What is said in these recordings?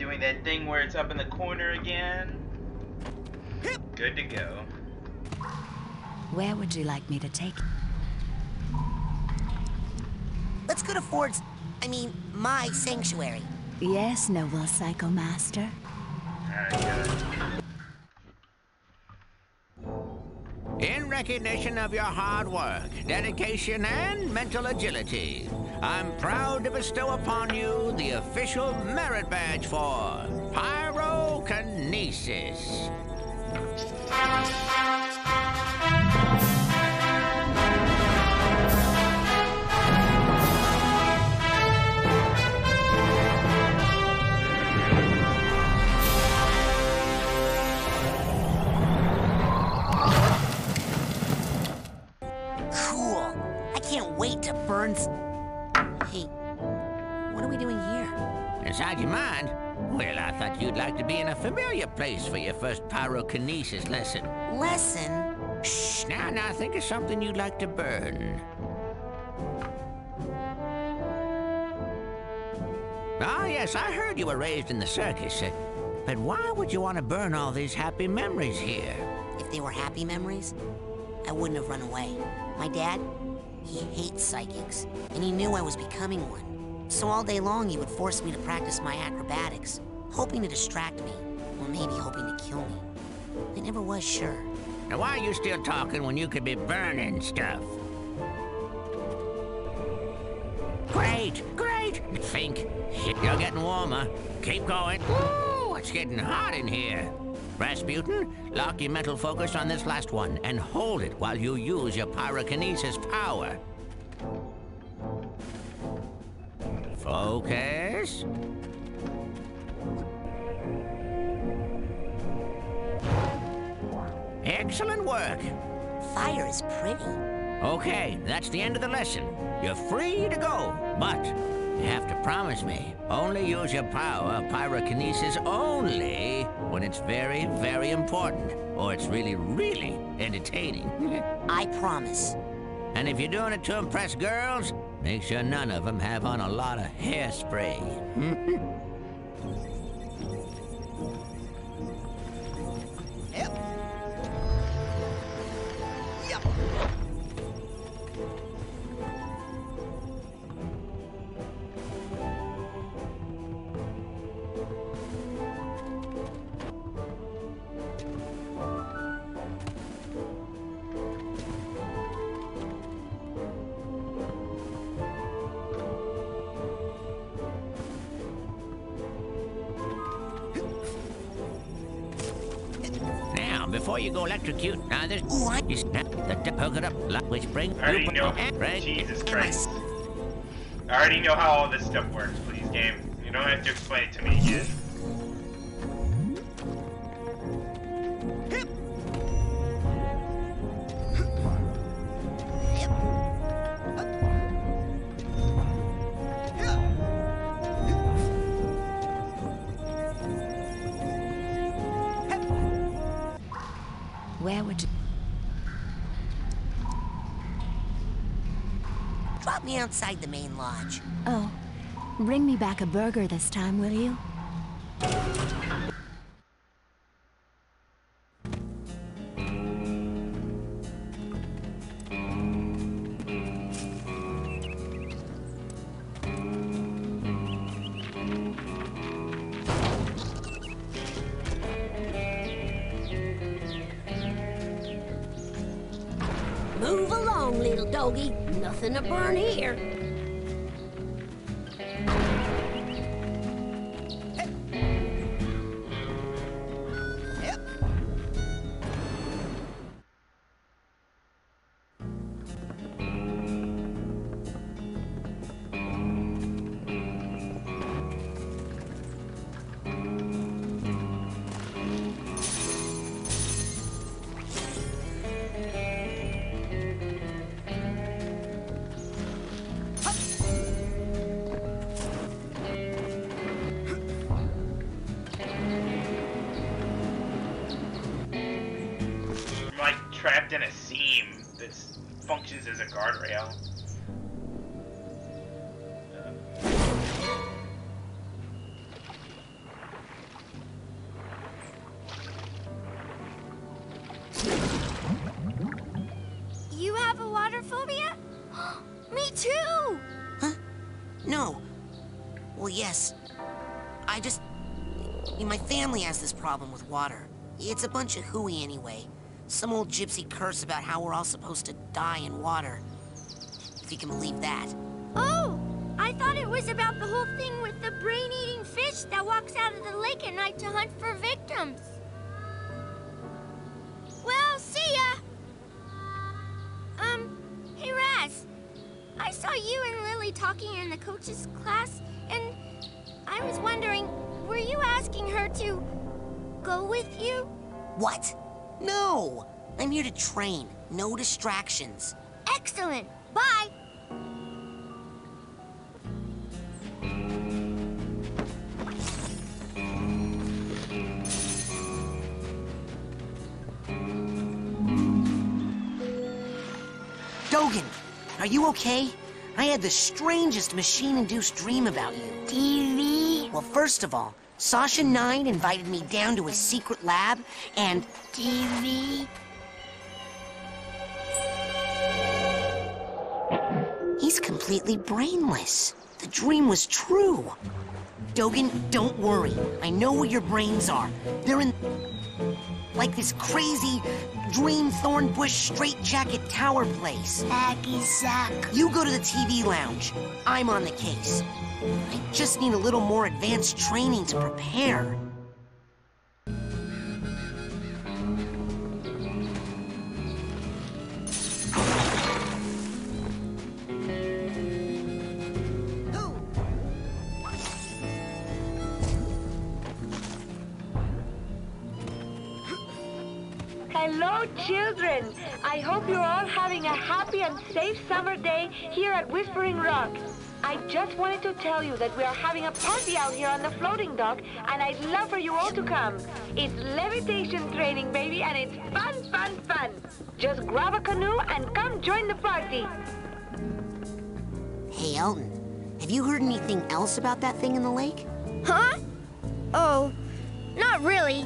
doing that thing where it's up in the corner again. Good to go. Where would you like me to take Let's go to Ford's. I mean, my sanctuary. Yes, noble Psycho Master. In recognition of your hard work, dedication, and mental agility, I'm proud to bestow upon you the official merit badge for Pyrokinesis. Like to be in a familiar place for your first pyrokinesis lesson. Lesson? Shh, now, now, think of something you'd like to burn. Ah, yes, I heard you were raised in the circus. uh, But why would you want to burn all these happy memories here? If they were happy memories, I wouldn't have run away. My dad, he hates psychics, and he knew I was becoming one. So all day long, he would force me to practice my acrobatics, hoping to distract me, or maybe hoping to kill me. I never was sure. Now, why are you still talking when you could be burning stuff? Great, great. Think. You're getting warmer. Keep going. Ooh, it's getting hot in here. Razputin, lock your mental focus on this last one and hold it while you use your pyrokinesis power. Focus. Excellent work. Fire is pretty. Okay, that's the end of the lesson. You're free to go, but you have to promise me only use your power of pyrokinesis only when it's very, very important, or it's really, really entertaining. I promise. and if you're doing it to impress girls, make sure none of them have on a lot of hairspray. Now, before you go electrocute, now there's Ooh, I- you snap the tip, hook it up, lock, which bring I already know. right. Jesus Am I Christ. s- I already know how all this stuff works, please, game. You don't have to explain it to me again. Outside the main lodge. Oh, bring me back a burger this time, will you? Water phobia? Me too! Huh? No. Well, yes. I just... My family has this problem with water. It's a bunch of hooey anyway. Some old gypsy curse about how we're all supposed to die in water. If you can believe that. Oh! I thought it was about the whole thing with the brain-eating fish that walks out of the lake at night to hunt for victims. Talking in the coach's class, and I was wondering, were you asking her to go with you? What? No! I'm here to train. No distractions. Excellent. Bye. Dogen, are you okay? I had the strangest machine-induced dream about you. TV. Well, first of all, Sasha Nein invited me down to his secret lab, and TV. he's completely brainless. The dream was true. Dogen, don't worry. I know where your brains are. They're in... like this crazy dream thorn bush straitjacket tower place. Aggie. You go to the TV lounge. I'm on the case. I just need a little more advanced training to prepare. Children. I hope you're all having a happy and safe summer day here at Whispering Rock. I just wanted to tell you that we are having a party out here on the floating dock, and I'd love for you all to come. It's levitation training, baby, and it's fun, fun, fun. Just grab a canoe and come join the party. Hey, Elton, have you heard anything else about that thing in the lake? Huh? Oh, not really.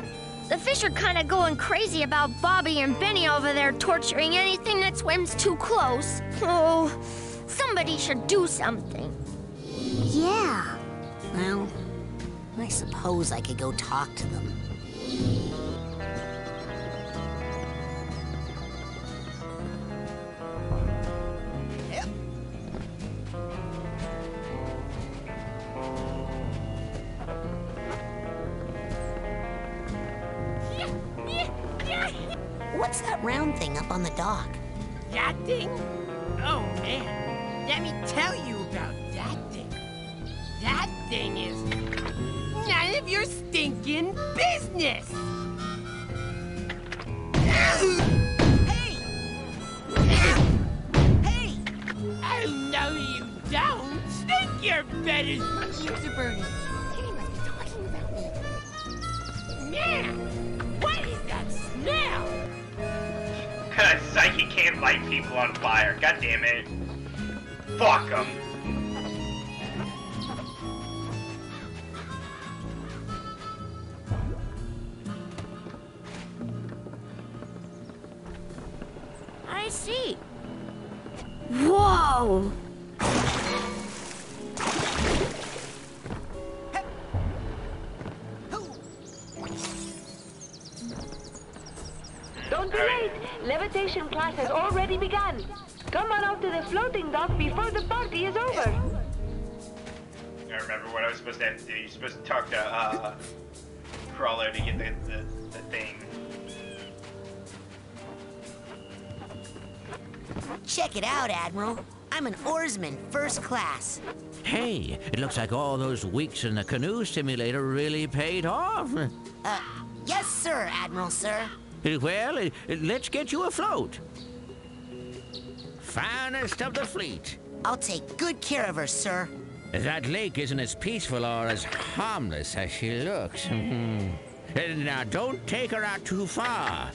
The fish are kind of going crazy about Bobby and Benny over there torturing anything that swims too close. Oh, somebody should do something. Yeah. Well, I suppose I could go talk to them. Supposed to have to do. You're supposed to talk to uh, Cruller to get the, the, the thing. Check it out, Admiral. I'm an oarsman, first class. Hey, it looks like all those weeks in the canoe simulator really paid off. Uh, yes, sir, Admiral, sir. Well, let's get you afloat. Finest of the fleet. I'll take good care of her, sir. That lake isn't as peaceful or as harmless as she looks. Hmm. now, don't take her out too far.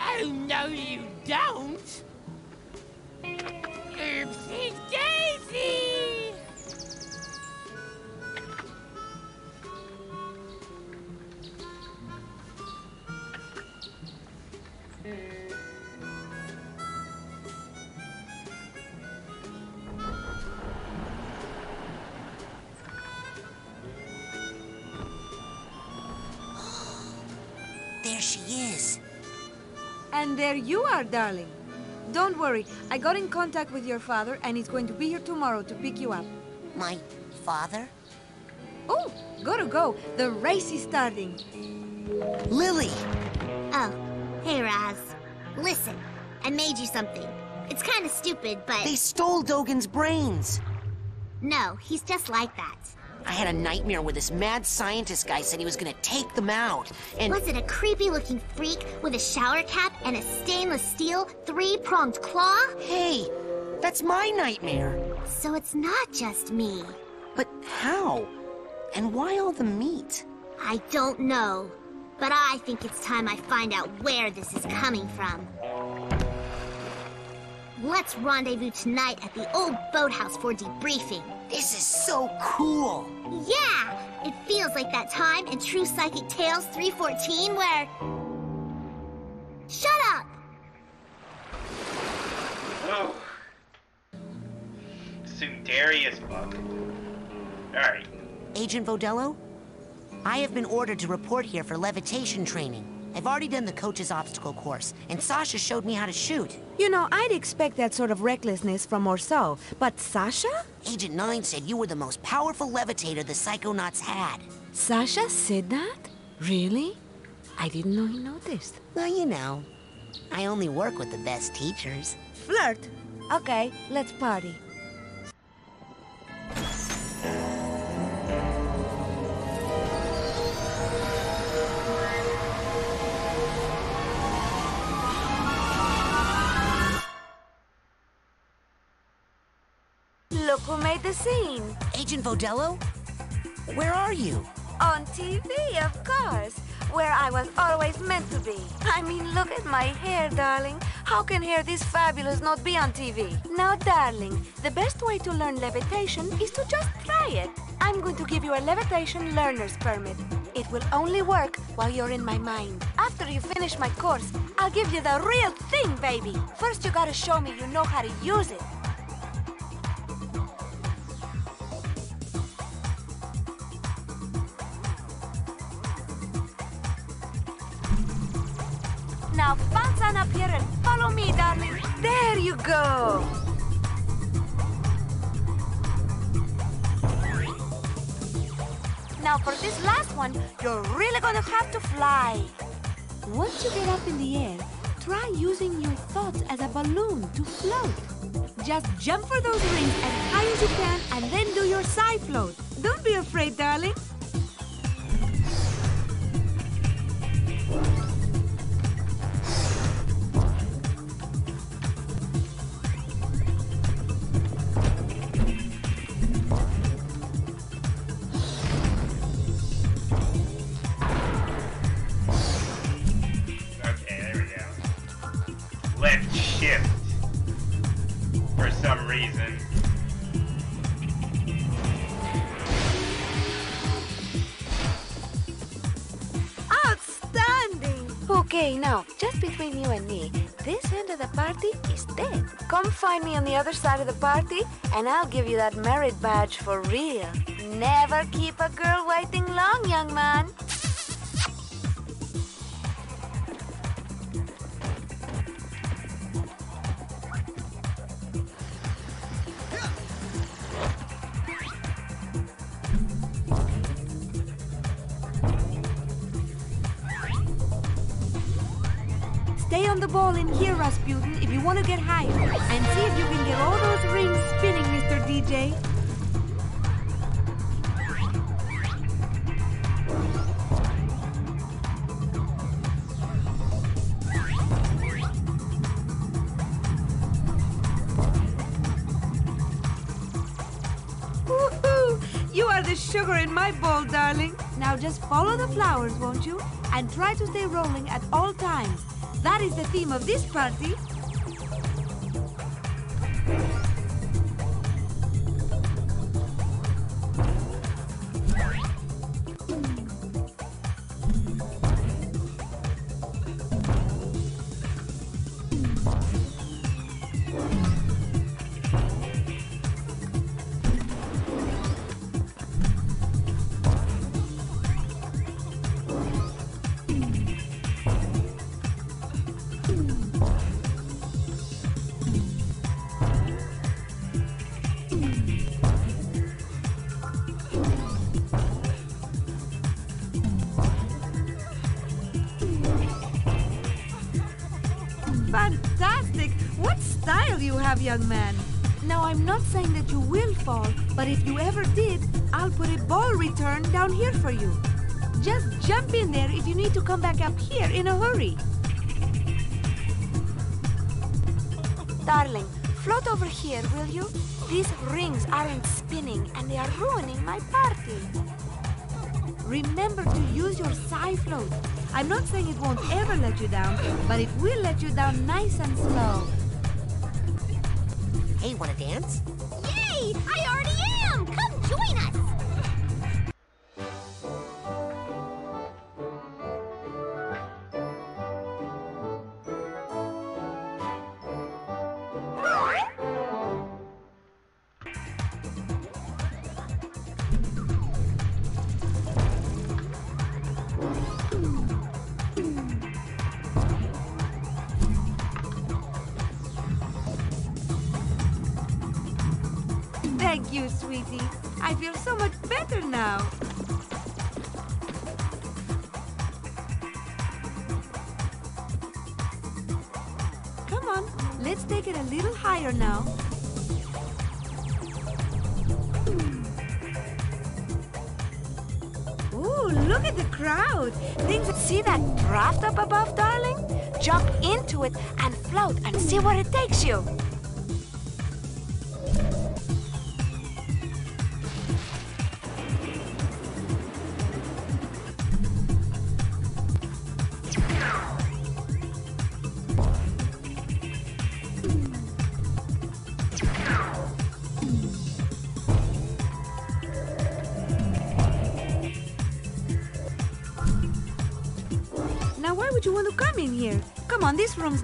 Oh, no, you don't. And there you are, darling. Don't worry, I got in contact with your father and he's going to be here tomorrow to pick you up. My father? Oh, gotta go. The race is starting. Lili! Oh, hey Raz. Listen, I made you something. It's kind of stupid, but They stole Dogen's brains. no, he's just like that. I had a nightmare where this mad scientist guy said he was gonna take them out. And Was it a creepy looking freak with a shower cap and a stainless steel three pronged claw? hey, that's my nightmare. So it's not just me. But how? And why all the meat? I don't know. But I think it's time I find out where this is coming from. Let's rendezvous tonight at the old boathouse for debriefing. This is so cool. Yeah! It feels like that time in True Psychic Tales 314 where. Shut up! Oh. Sundari as fuck. Alright. Agent Vodello? I have been ordered to report here for levitation training. I've already done the coach's obstacle course, and Sasha showed me how to shoot. You know, I'd expect that sort of recklessness from Orso, but Sasha? Agent 9 said you were the most powerful levitator the Psychonauts had. Sasha said that? Really? I didn't know he noticed. Well, you know, I only work with the best teachers. Flirt? Okay, let's party. Agent Vodello? Where are you? On TV, of course. Where I was always meant to be. I mean, look at my hair, darling. How can hair this fabulous not be on TV? Now, darling, the best way to learn levitation is to just try it. I'm going to give you a levitation learner's permit. It will only work while you're in my mind. After you finish my course, I'll give you the real thing, baby. First, you gotta show me you know how to use it. On up here and follow me, darling. There you go. Now for this last one, you're really gonna have to fly. Once you get up in the air, try using your thoughts as a balloon to float. Just jump for those rings as high as you can and then do your side float. Don't be afraid, darling. Shift. For some reason. Outstanding! Okay, now, just between you and me, this end of the party is dead. Come find me on the other side of the party, and I'll give you that merit badge for real. Never keep a girl waiting long, young man. Want to get higher. And see if you can get all those rings spinning, Mr. DJ. You are the sugar in my bowl, darling. Now just follow the flowers, won't you? And try to stay rolling at all times. That is the theme of this party. Put a ball return down here for you. Just jump in there if you need to come back up here in a hurry. Darling, float over here, will you? These rings aren't spinning and they are ruining my party. Remember to use your side float. I'm not saying it won't ever let you down, but it will let you down nice and slow. Hey, wanna dance?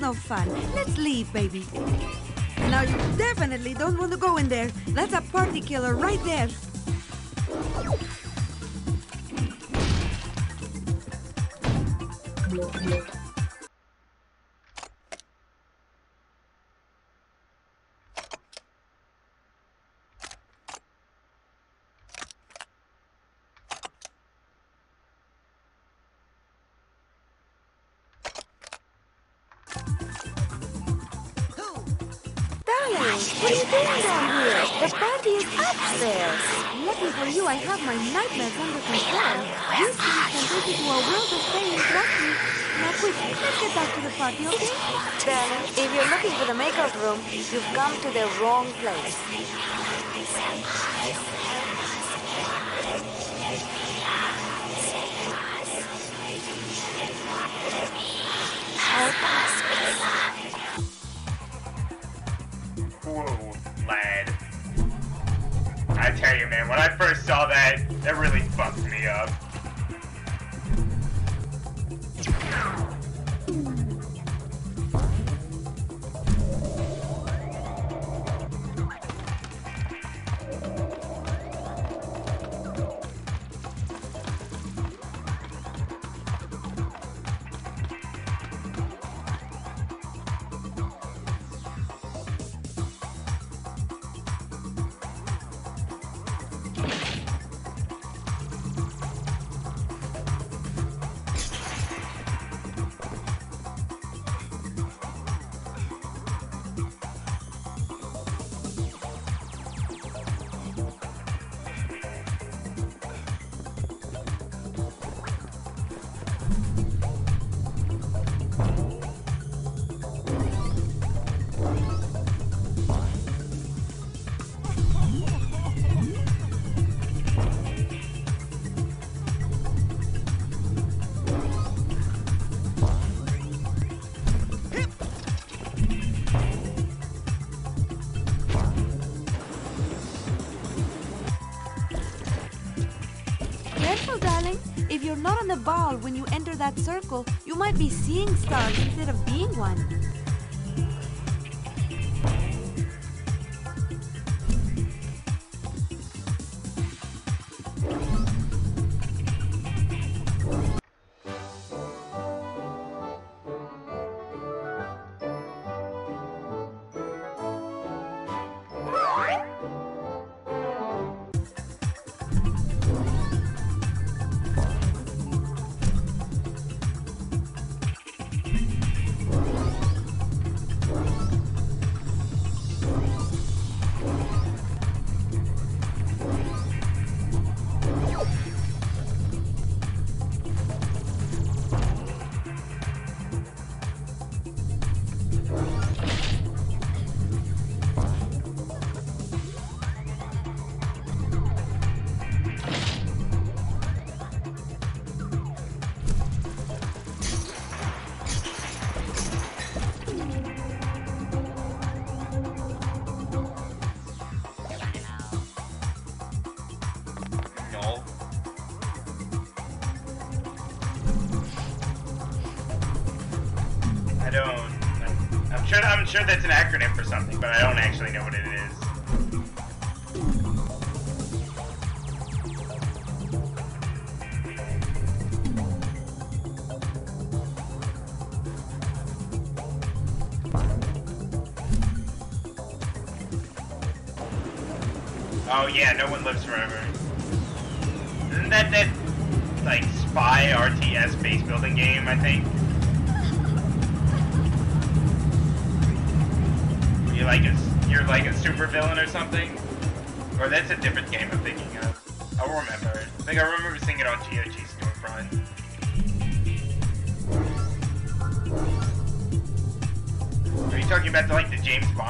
No fun. Let's leave, baby. Now, you definitely don't want to go in there. That's a party killer right there. The party is upstairs. Lucky for you, I have my nightmares under control. These things can take you to a world of pain and lucky. Now quick, let's get back to the party, okay? Darling, if you're looking for the makeup room, you've come to the wrong place. Whoa, tell you, man, when I first saw that, that really fucked me up. Careful, darling. If you're not on the ball when you enter that circle, you might be seeing stars instead of being one.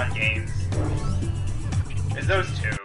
fun games is those two.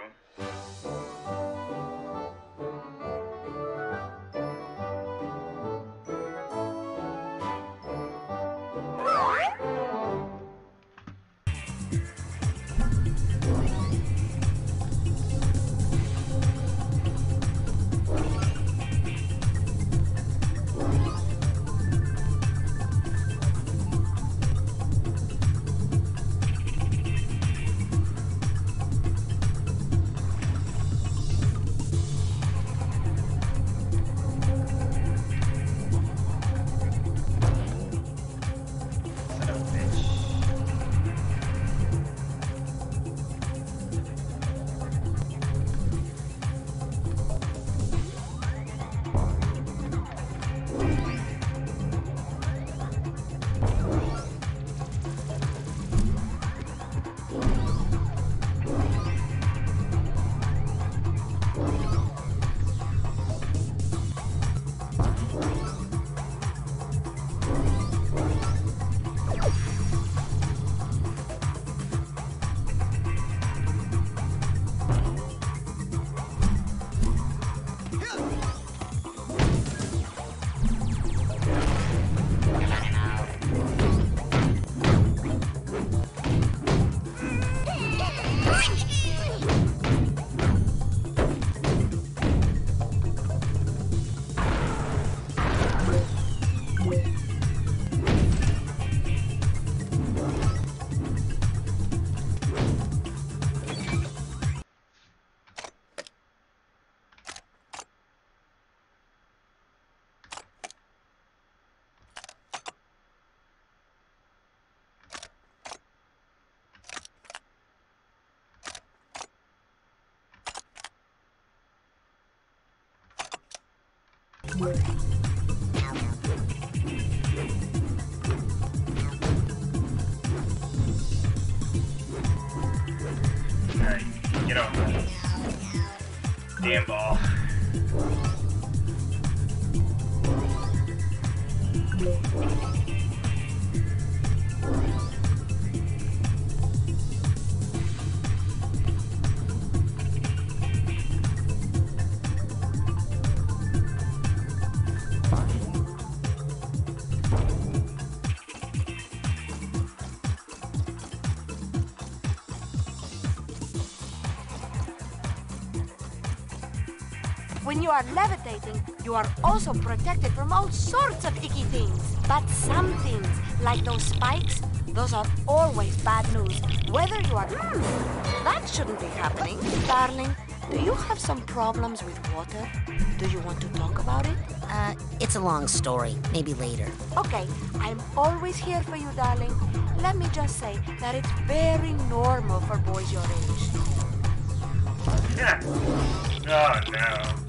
Are also protected from all sorts of icky things. But some things, like those spikes, those are always bad news. Whether you are... Hmm, that shouldn't be happening. Darling, do you have some problems with water? Do you want to talk about it? Uh, it's a long story. Maybe later. Okay, I'm always here for you, darling. Let me just say that it's very normal for boys your age. Yeah. Oh no.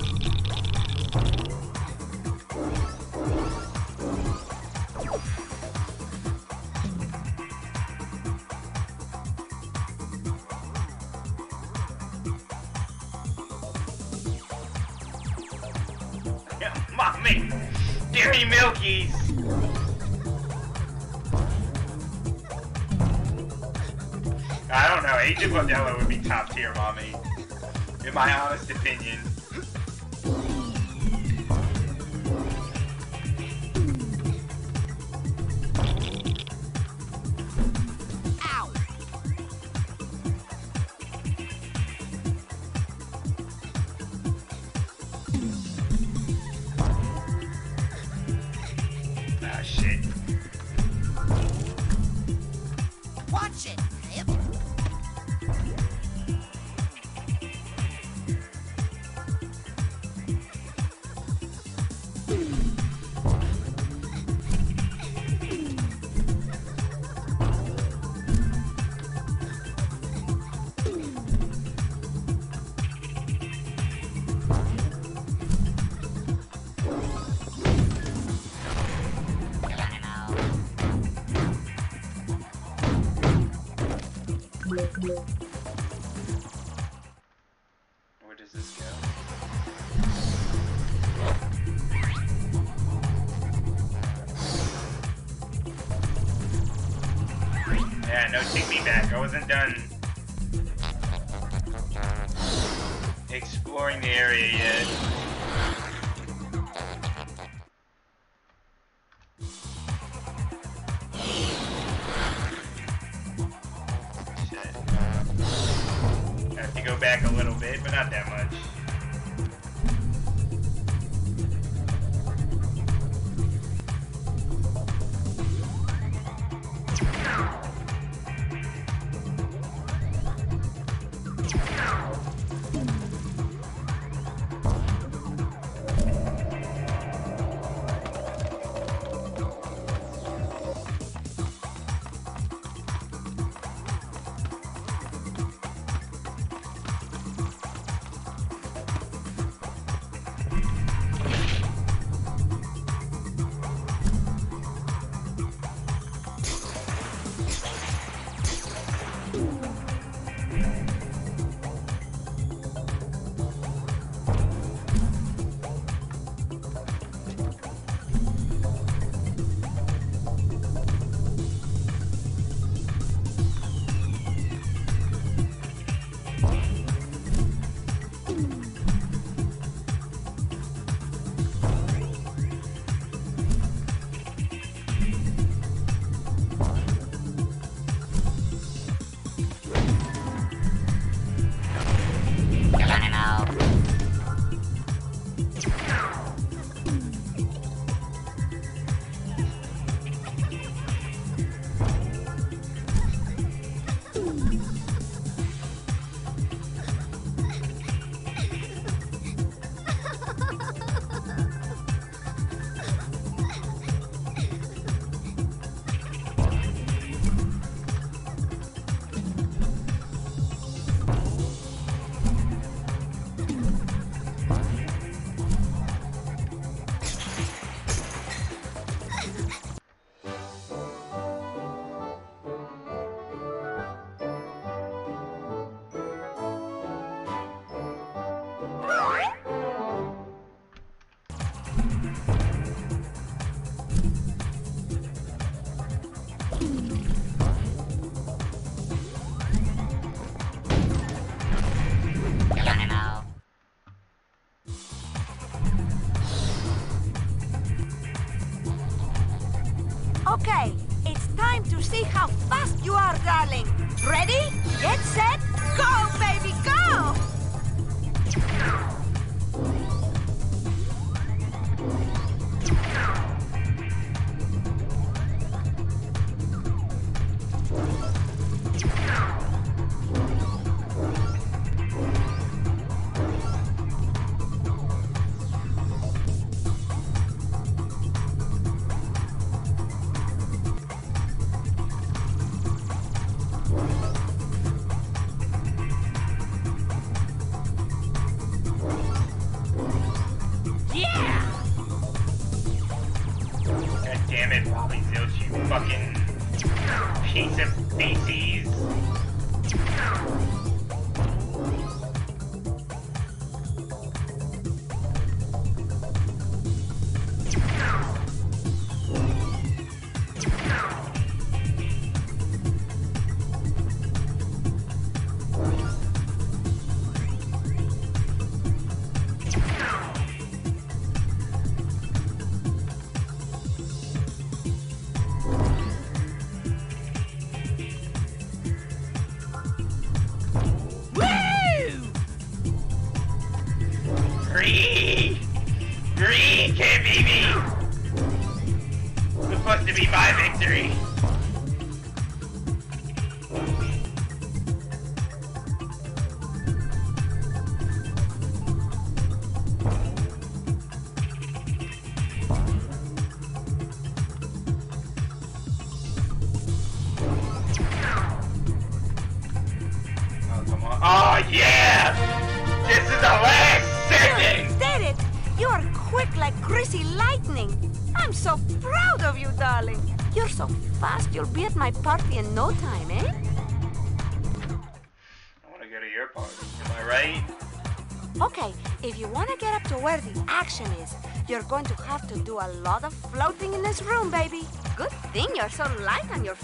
a lot of floating in this room, baby. Good thing you're so light on your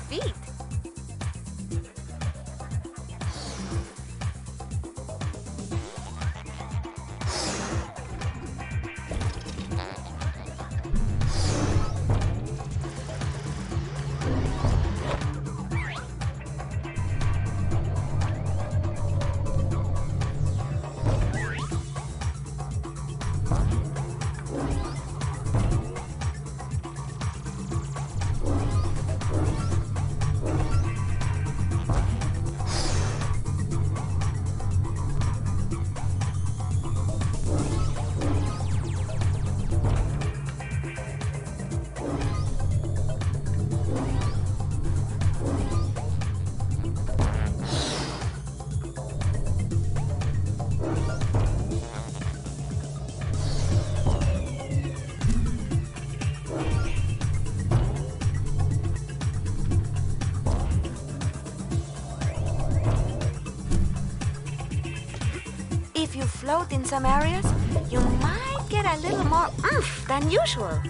in some areas, you might get a little more oomph than usual.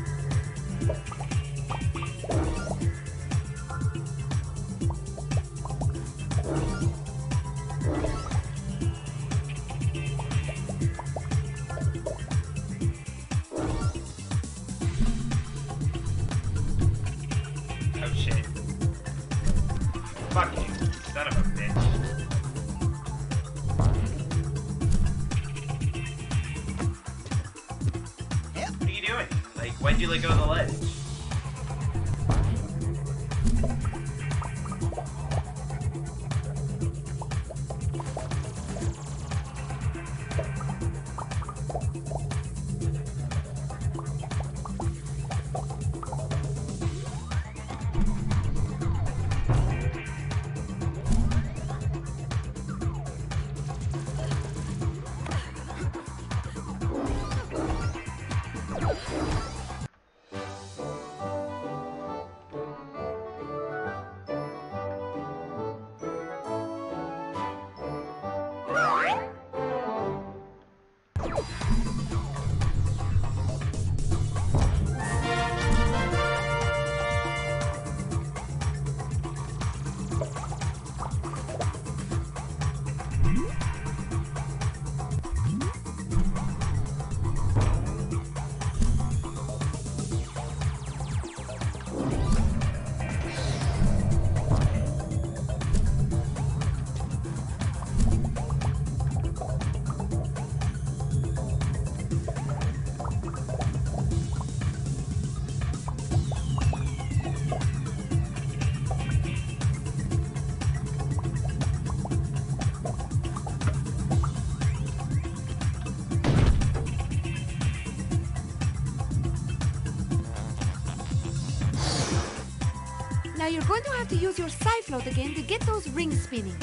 to use your scythe again to get those rings spinning.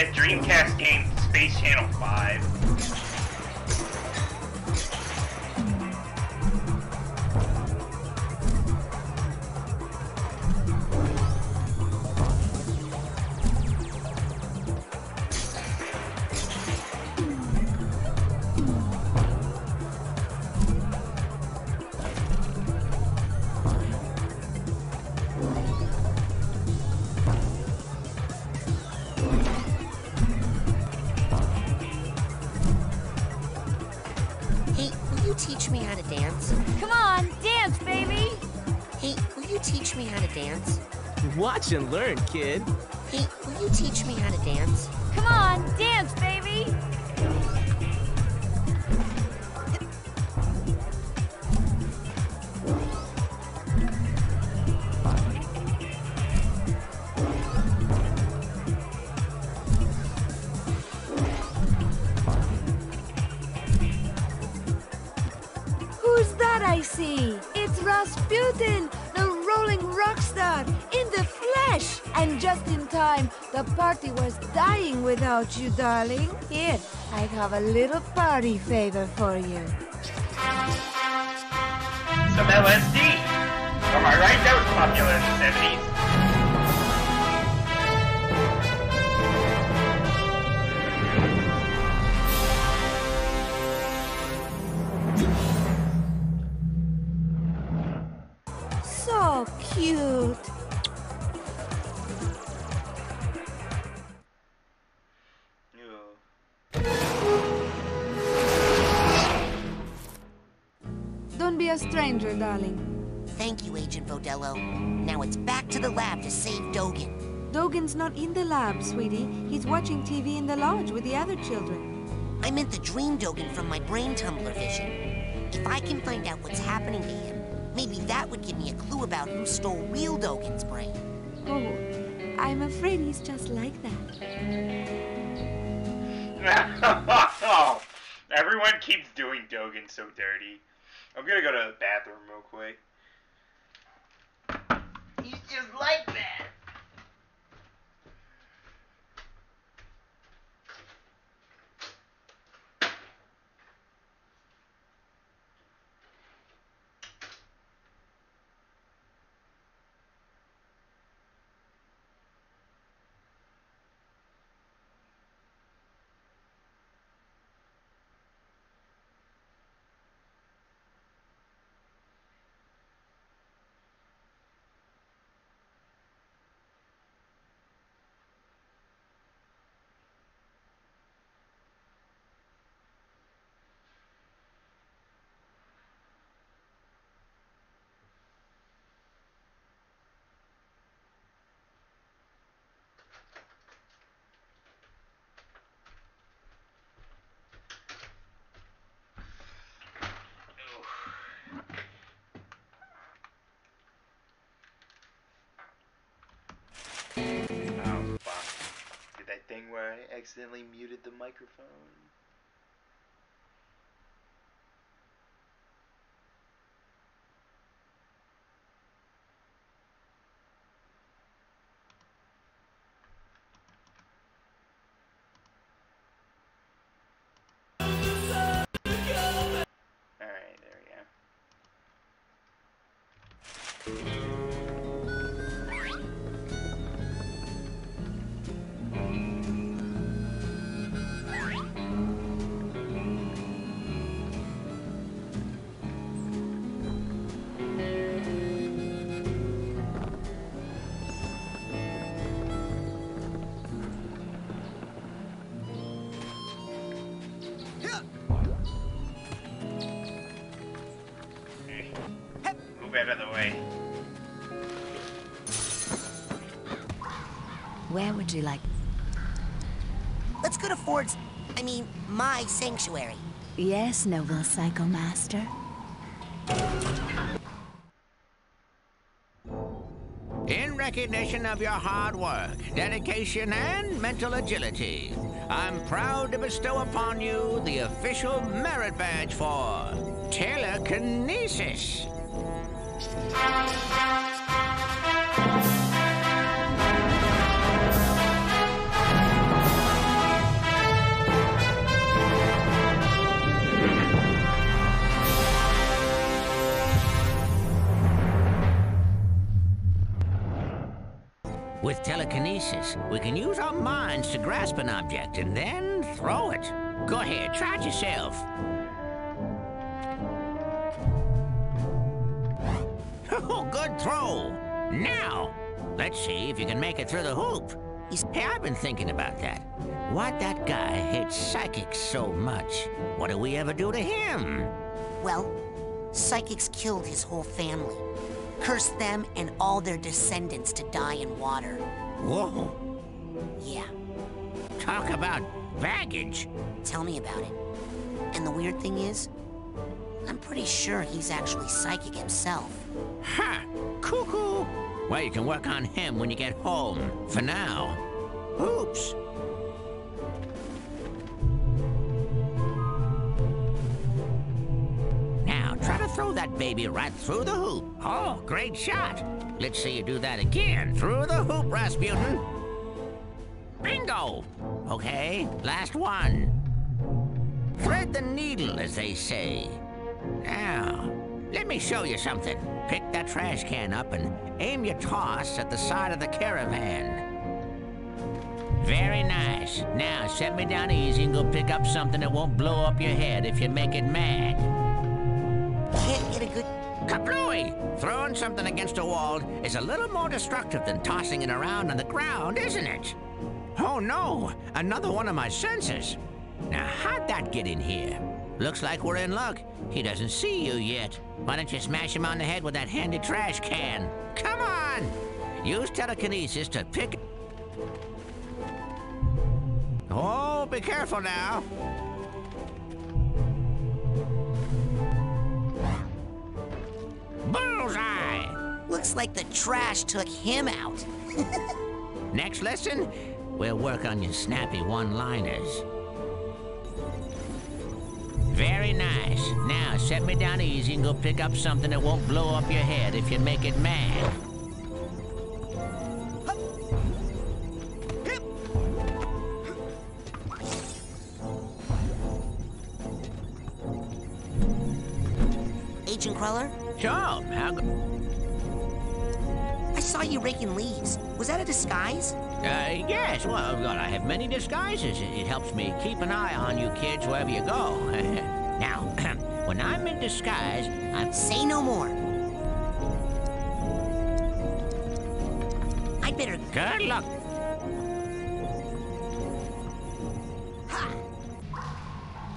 That, Dreamcast game, Space Channel 5. Watch and learn, kid. Hey, will you teach me how to dance? Come on, dance, baby! And just in time, the party was dying without you, darling. Here, I have a little party favor for you. Some LSD. Am I right? That was popular in the 70s. So cute. Stranger, darling. Thank you, Agent Vodello. Now it's back to the lab to save Dogen. Dogen's not in the lab, sweetie. He's watching TV in the lodge with the other children. I meant the dream Dogen from my brain tumbler vision. If I can find out what's happening to him, maybe that would give me a clue about who stole real Dogen's brain. Oh, I'm afraid he's just like that. Everyone keeps doing Dogen so dirty. I'm gonna go to the bathroom real quick. He's just like that. Oh fuck. Did that thing where I accidentally muted the microphone. Where like? Let's go to Ford's, I mean, my sanctuary. Yes, noble Psycho Master. In recognition of your hard work, dedication, and mental agility, I'm proud to bestow upon you the official merit badge for telekinesis. We can use our minds to grasp an object and then throw it. Go ahead, try it yourself. Oh, good throw. Now, let's see if you can make it through the hoop. Hey, I've been thinking about that. Why'd that guy hate psychics so much? What do we ever do to him? Well, psychics killed his whole family. Cursed them and all their descendants to die in water. Whoa. Yeah, Talk about baggage. tell me about it. And the weird thing is, I'm pretty sure he's actually psychic himself. Ha! Cuckoo! Well, you can work on him when you get home. For now. Oops. Try to throw that baby right through the hoop. Oh, great shot. Let's see you do that again. Through the hoop, Razputin. Bingo! Okay, last one. Thread the needle, as they say. Now, let me show you something. Pick that trash can up and aim your toss at the side of the caravan. Very nice. Now, set me down easy and go pick up something that won't blow up your head if you make it mad. Can't get a good... Kablooey! Throwing something against a wall is a little more destructive than tossing it around on the ground, isn't it? Oh no! Another one of my senses! Now, how'd that get in here? Looks like we're in luck. He doesn't see you yet. Why don't you smash him on the head with that handy trash can? Come on! Use telekinesis to pick. Oh, be careful now. Looks like the trash took him out. Next lesson, we'll work on your snappy one-liners. Very nice. Now, set me down easy and go pick up something that won't blow up your head if you make it mad. Disguise? Uh, yes, well, God, I have many disguises. It, it helps me keep an eye on you kids wherever you go. now, when I'm in disguise, I'm... Say no more. I'd better... Good luck.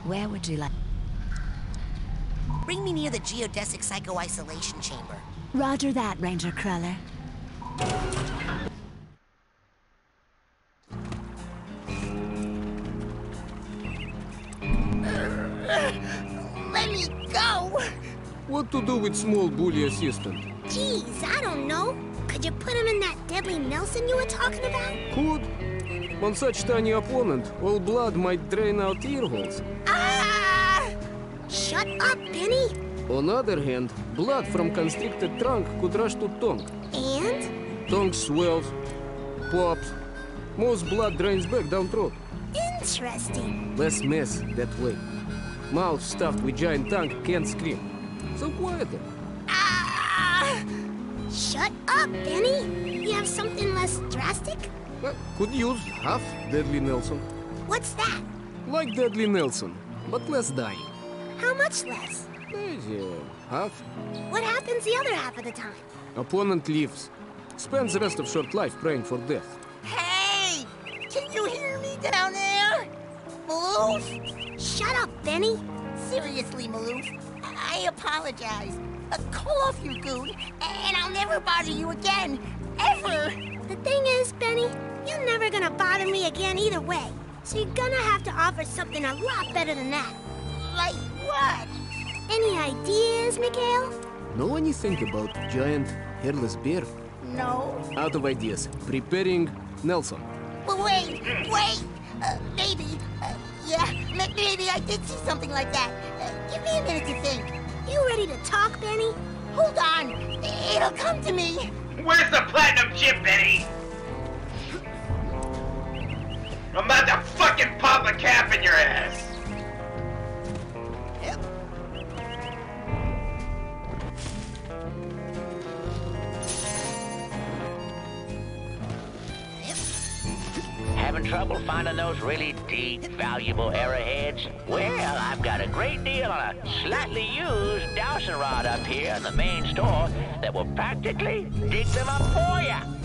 Where would you like? Bring me near the geodesic psycho-isolation chamber. Roger that, Ranger Cruller. With small bully assistant? Geez, I don't know. Could you put him in that deadly Nelson you were talking about? Could. On such tiny opponent, all blood might drain out ear holes. Ah! Shut up, Benny! On other hand, blood from constricted trunk could rush to tongue. And? Tongue swells, pops. Most blood drains back down throat. Interesting. Less mess that way. Mouth stuffed with giant tongue can't scream. So quieter. Ah! Shut up, Benny! You have something less drastic? Well, could use half Deadly Nelson. What's that? Like Deadly Nelson, but less dying. How much less? Maybe half. What happens the other half of the time? Opponent leaves. Spends the rest of short life praying for death. Hey! Can you hear me down there? Maloof? Shut up, Benny! Seriously, Maloof. I apologize. Uh, call off your goon, and I'll never bother you again. Ever! The thing is, Benny, you're never gonna bother me again either way. So you're gonna have to offer something a lot better than that. Like what? Any ideas, Mikhail? Know think about giant hairless bear? No. Out of ideas. Preparing Nelson. But wait, wait! Uh, maybe, uh, yeah, maybe I did see something like that. Uh, give me a minute to think. You ready to talk, Benny? Hold on, it'll come to me. Where's the platinum chip, Benny? I'm about to fucking pop a cap in your ass. Having trouble finding those really deep, valuable arrowheads? Well, I've got a great deal on a slightly used dowsing rod up here in the main store that will practically dig them up for you.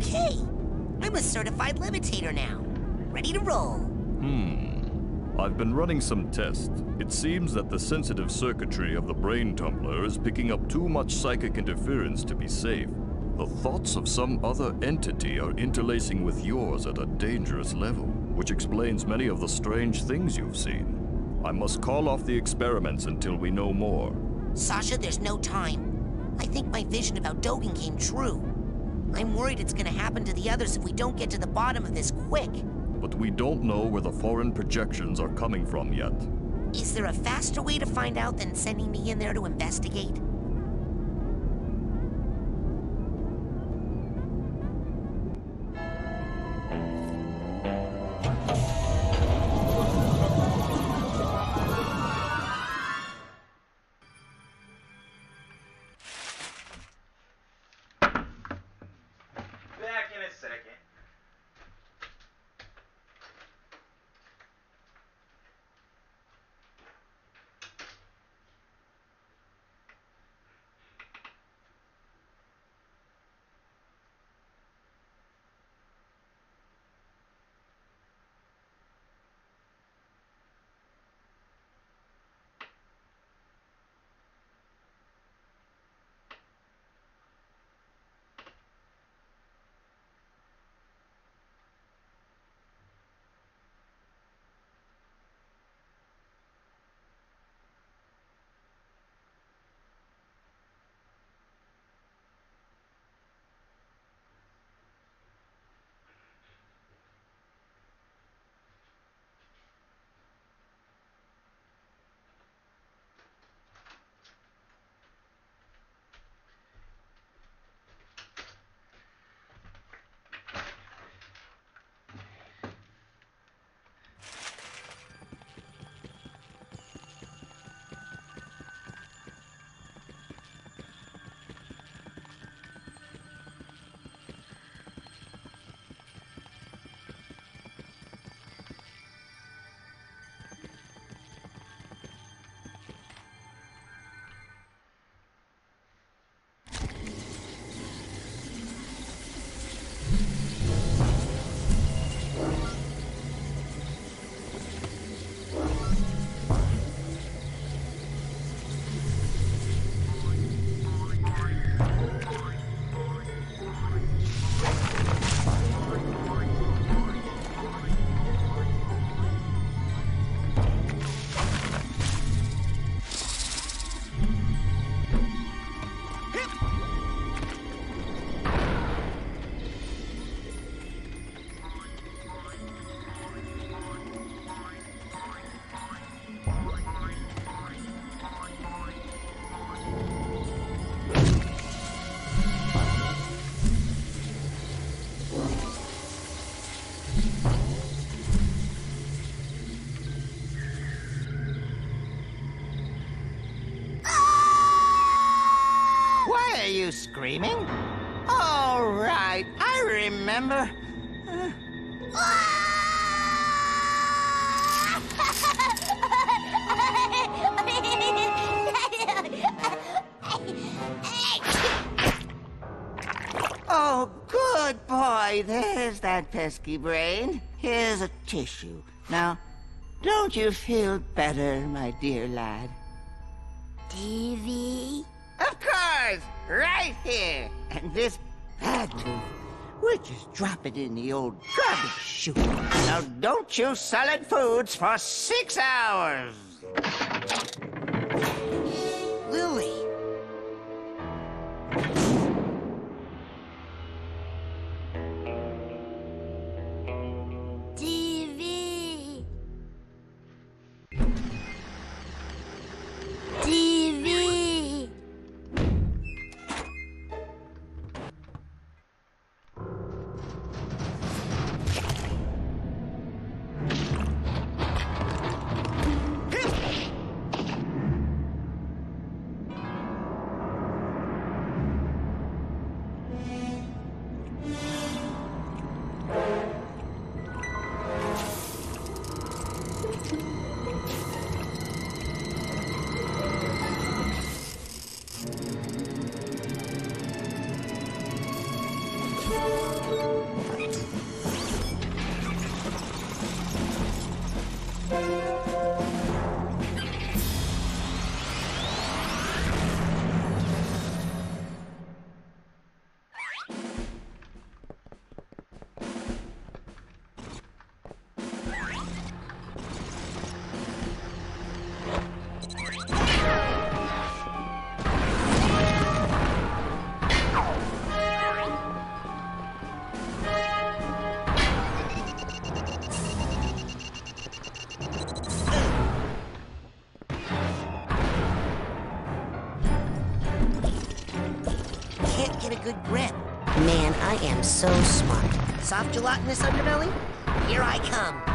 Okay, I'm a certified levitator now. Ready to roll. Hmm. I've been running some tests. It seems that the sensitive circuitry of the brain tumbler is picking up too much psychic interference to be safe. The thoughts of some other entity are interlacing with yours at a dangerous level, which explains many of the strange things you've seen. I must call off the experiments until we know more. Sasha, there's no time. I think my vision about Dogen came true. I'm worried it's gonna happen to the others if we don't get to the bottom of this quick. But we don't know where the foreign projections are coming from yet. Is there a faster way to find out than sending me in there to investigate? You screaming? All right, I remember. Oh, good boy. There's that pesky brain. Here's a tissue. Now, don't you feel better, my dear lad? TV? Of course! Right here! And this bad tooth, we'll just drop it in the old garbage chute. Now, don't chew solid foods for six hours! Get a good grip. Man, I am so smart. Soft gelatinous underbelly? Here I come.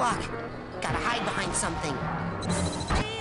Gotta hide behind something.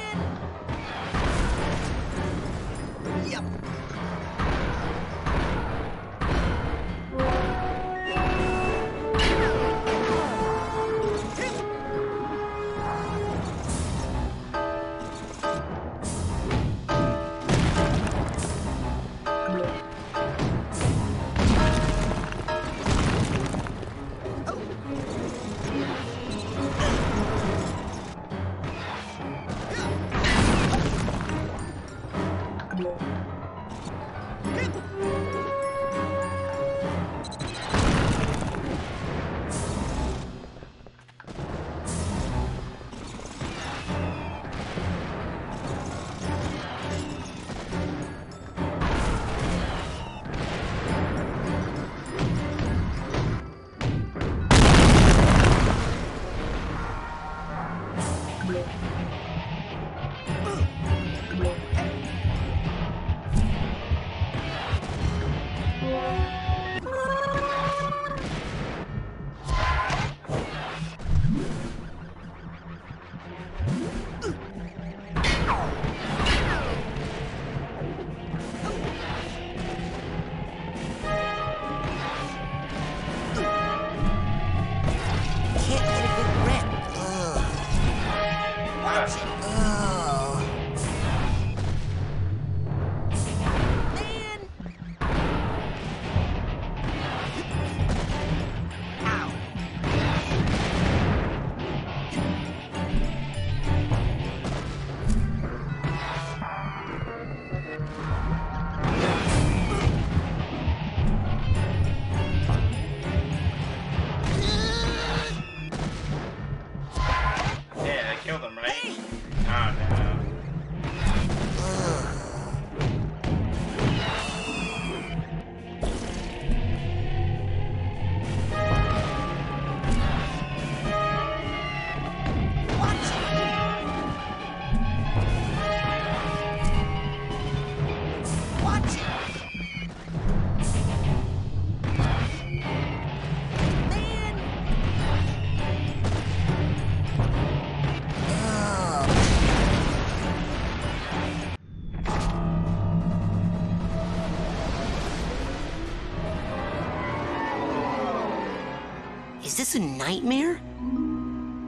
This a nightmare?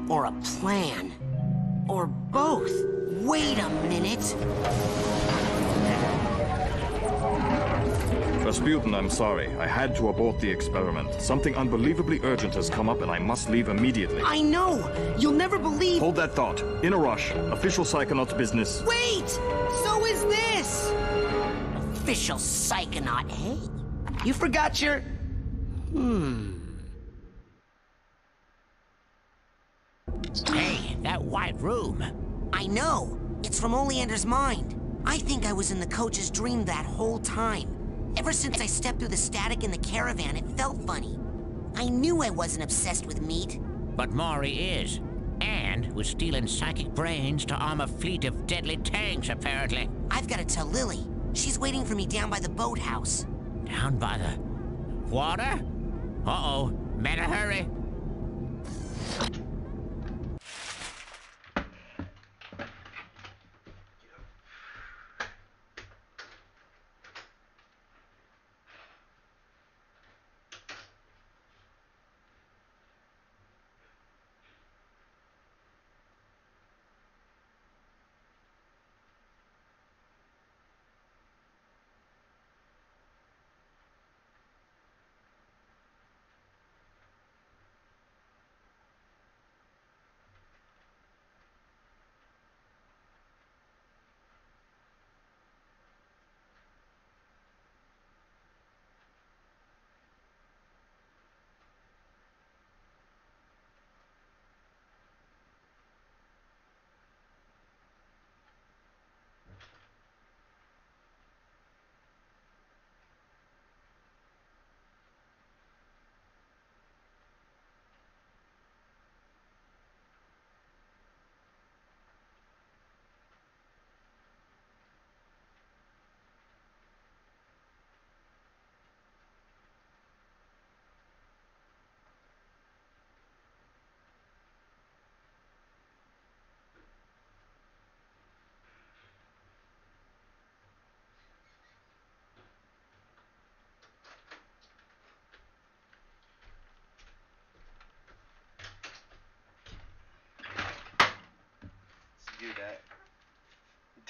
Or a plan? Or both? Wait a minute. Razputin, I'm sorry. I had to abort the experiment. Something unbelievably urgent has come up and I must leave immediately. I know! You'll never believe- Hold that thought. In a rush. Official Psychonauts business. Wait! So is this! Official Psychonaut, hey? You forgot your... Hmm... White room. I know. It's from Oleander's mind. I think I was in the coach's dream that whole time. Ever since I stepped through the static in the caravan, it felt funny. I knew I wasn't obsessed with meat. But Maury is. And was stealing psychic brains to arm a fleet of deadly tanks, apparently. I've got to tell Lili. She's waiting for me down by the boathouse. Down by the water? Uh-oh. Better hurry.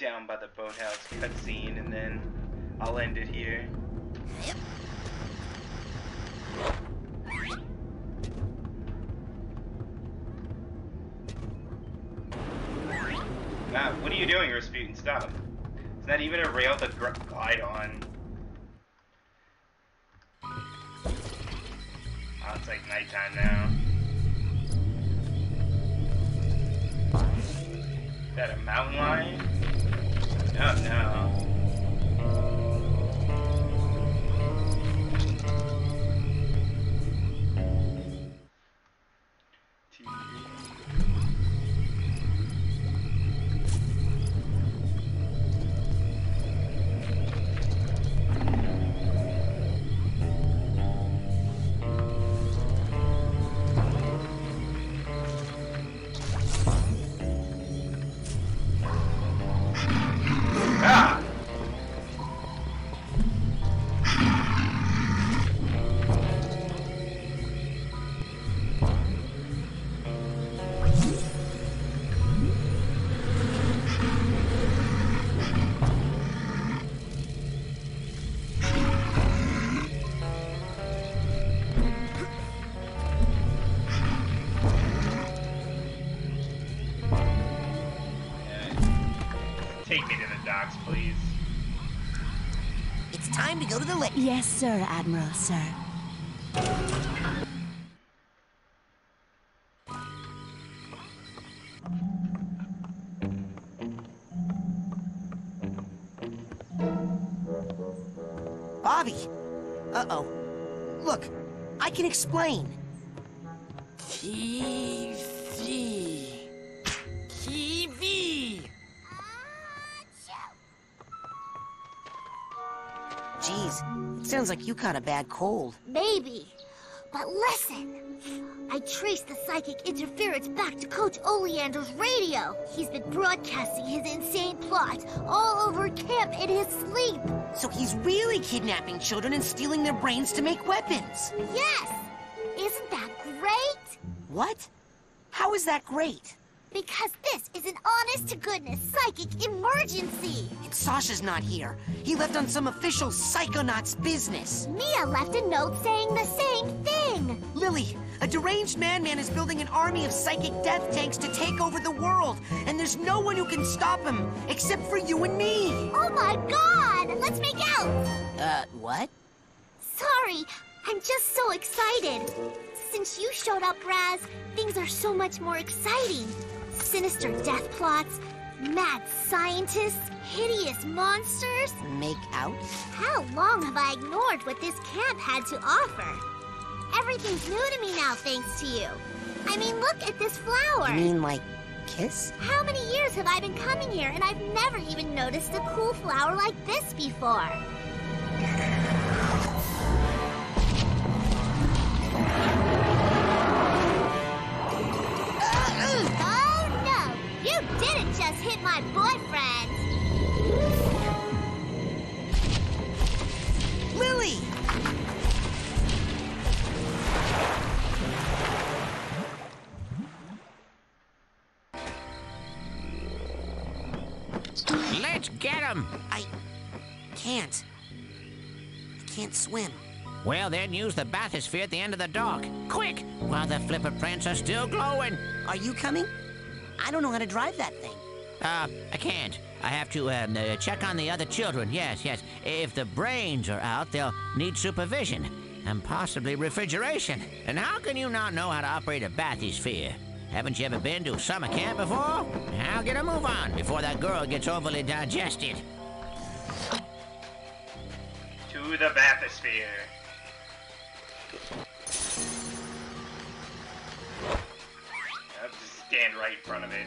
Down by the boathouse cutscene, and then I'll end it here. Nah, what are you doing, Razputin? Stop. It's not even a rail to gr- glide on. Oh, it's like nighttime now. Is that a mountain lion? Oh no. Time to go to the lake. Yes, sir, Admiral, sir. Bobby! Uh-oh. Look, I can explain. Like you caught a bad cold. Maybe. But listen. I traced the psychic interference back to Coach Oleander's radio. He's been broadcasting his insane plots all over camp in his sleep. So he's really kidnapping children and stealing their brains to make weapons. Yes! Isn't that great? What? How is that great? Because this is an honest-to-goodness psychic emergency. And Sasha's not here. He left on some official Psychonauts business. Milla left a note saying the same thing. Lili, a deranged man-man is building an army of psychic death tanks to take over the world. And there's no one who can stop him, except for you and me. Oh my god! Let's make out! Uh, what? Sorry, I'm just so excited. Since you showed up, Raz, things are so much more exciting. Sinister death plots, mad scientists, hideous monsters. Make out? How long have I ignored what this camp had to offer? Everything's new to me now thanks to you. I mean, look at this flower. You mean like kiss? How many years have I been coming here and I've never even noticed a cool flower like this before? My boyfriend! Lili! Let's get him! I can't. I can't swim. Well, then use the bathysphere at the end of the dock. Quick! While the flipper prints are still glowing. Are you coming? I don't know how to drive that thing. Uh, I can't. I have to um, uh, check on the other children. Yes, yes. If the brains are out, they'll need supervision and possibly refrigeration. And how can you not know how to operate a bathysphere? Haven't you ever been to summer camp before? Now get a move on before that girl gets overly digested. To the bathysphere. I'll just stand right in front of it.